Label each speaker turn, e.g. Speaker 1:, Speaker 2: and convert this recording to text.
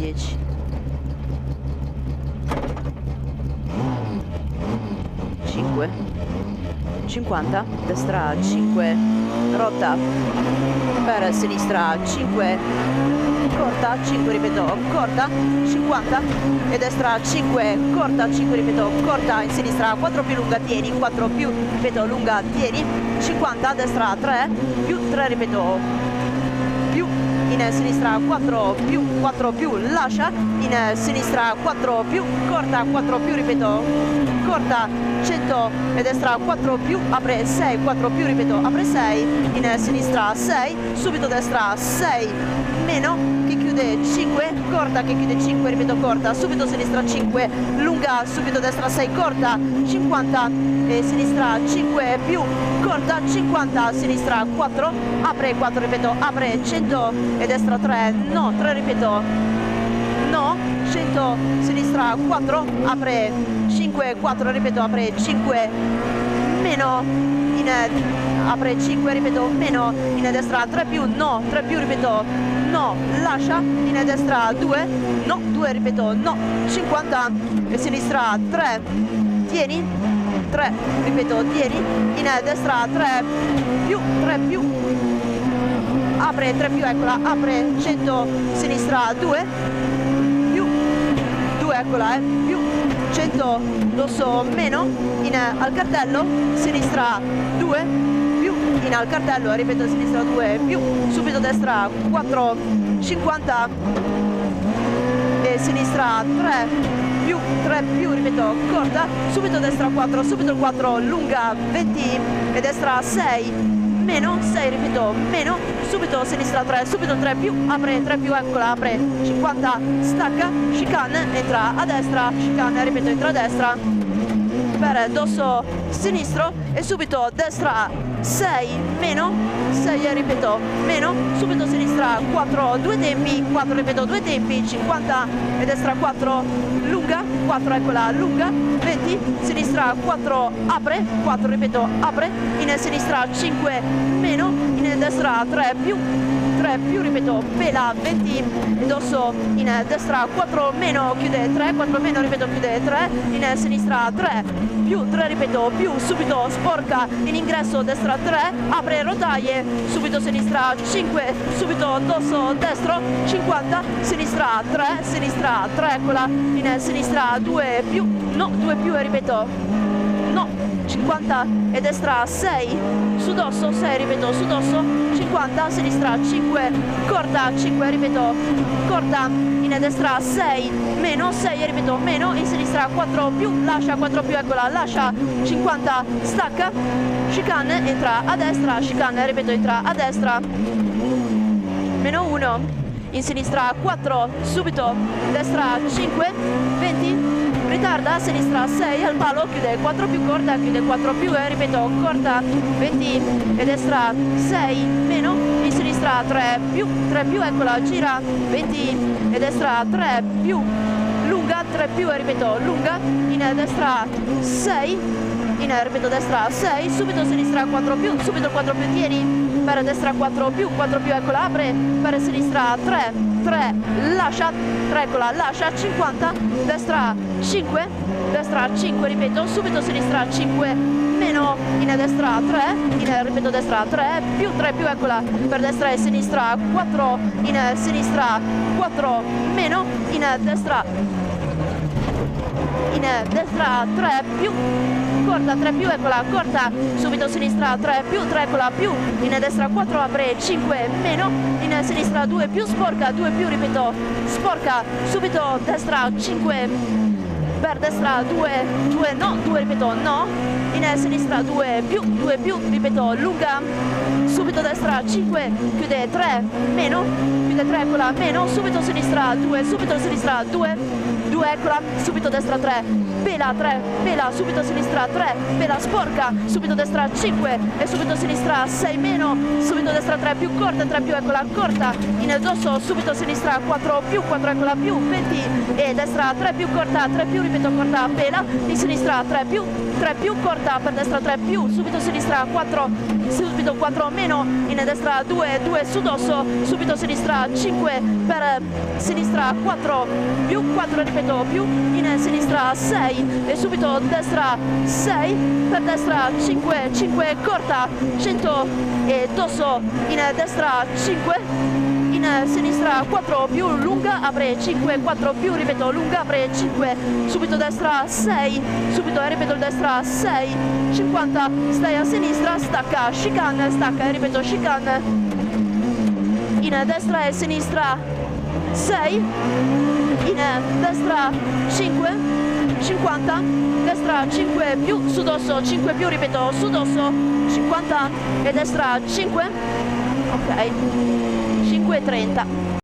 Speaker 1: 10 5 50 destra 5 rotta. Per sinistra 5 corta 5 ripeto corta. 50 e destra 5 corta 5 ripeto corta. In sinistra 4 più lunga tieni. 4 più ripeto lunga tieni. 50 destra 3 più 3 ripeto in sinistra 4 più 4 più lascia in sinistra 4 più corta 4 più ripeto corta 100 e destra 4 più apre 6 4 più ripeto apre 6 in sinistra 6 subito destra 6 meno che chiude 5 corta che chiude 5 ripeto corta subito sinistra 5 lunga subito destra 6 corta 50 e sinistra 5 più corta 50 sinistra 4 apre 4 ripeto apre 100 e destra 3 no 3 ripeto no 100 sinistra 4 apre 5 4 ripeto apre 5 meno in apre 5 ripeto meno in destra 3 più no 3 più ripeto no lascia in destra 2 no 2 ripeto no 50 e sinistra 3 tieni 3 ripeto tieni in destra 3 più 3 più apre 3 più eccola. Apre 100 sinistra 2 più 2 eccola eh. Più 100 dosso meno. In al cartello sinistra 2 più in al cartello ripeto sinistra 2 più subito destra 4 50 e sinistra 3 più 3 più ripeto corta. Subito destra 4 subito 4 lunga 20 e destra 6 meno 6 ripeto meno. Subito sinistra 3 subito 3 più apre 3 più eccola apre 50 stacca chicane entra a destra chicane ripeto entra a destra. Per dosso sinistro e subito destra 6 meno 6 ripeto meno subito sinistra 4 due tempi 4 ripeto due tempi 50 e destra 4 lunga 4 eccola lunga 20 sinistra 4 apre 4 ripeto apre in sinistra 5 meno in destra 3 più 3 più ripeto pela 20 dosso in destra 4 meno chiude 3 4 meno ripeto chiude 3 in sinistra 3 più 3 ripeto più subito sporca in ingresso destra 3 apre rotaie subito sinistra 5 subito dosso destro 50 sinistra 3 sinistra 3 eccola in sinistra 2 più no 2 più ripeto 50 e destra 6 su dosso 6 ripeto su dosso 50 sinistra 5 corta 5 ripeto corta in destra 6 meno 6 ripeto meno in sinistra 4 più lascia 4 più eccola lascia 50 stacca chicane entra a destra chicane ripeto entra a destra meno 1 in sinistra 4 subito destra 5 20 ritarda a sinistra 6 al palo chiude 4 più corta chiude 4 più e ripeto corta 20 e destra 6 meno in sinistra 3 più 3 più eccola gira 20 e destra 3 più lunga 3 più e ripeto lunga in destra 6 in ripeto destra 6 subito sinistra 4 più subito 4 più tieni per destra 4 più 4 più eccola apre per sinistra 3 3, lascia, 3 eccola, lascia, 50, destra 5, destra 5, ripeto, subito sinistra 5, meno in destra 3, in, ripeto destra 3, più 3, più eccola, per destra e sinistra 4, in sinistra 4, meno, in destra, in destra 3, più corta 3 più eccola corta subito sinistra 3 più 3 eccola più in destra 4 apre 5 meno in sinistra 2 più sporca 2 più ripeto sporca subito destra 5 per destra 2 2 no 2 ripeto no. In sinistra 2 più 2 più ripeto lunga. Subito destra 5 chiude 3 meno. Chiude 3 eccola meno. Subito sinistra 2 subito sinistra 2 2 eccola subito destra 3 pela 3, pela subito sinistra 3, pela sporca, subito destra 5 e subito sinistra 6 meno, subito destra 3 più corta, 3 più eccola corta, in dosso subito sinistra 4 più, 4 eccola più, 20 e destra 3 più corta, 3 più ripeto corta, pela, in sinistra 3 più, 3 più corta per destra 3 più, subito sinistra 4 subito 4 meno, in destra 2, 2 su dosso, subito sinistra 5 per sinistra 4 più 4 ripeto più, in sinistra 6 e subito destra 6 per destra 5, 5 corta, 100 e dosso in destra 5 in sinistra 4 più lunga, apre 5, 4 più, ripeto, lunga, apre 5, subito destra 6, subito ripeto destra 6, 50, stai a sinistra, stacca, chicane, stacca, ripeto, chicane, in destra e sinistra 6, in destra 5, 50, destra 5 più, su dosso 5 più, ripeto, su dosso 50 e destra 5, ok, 5.30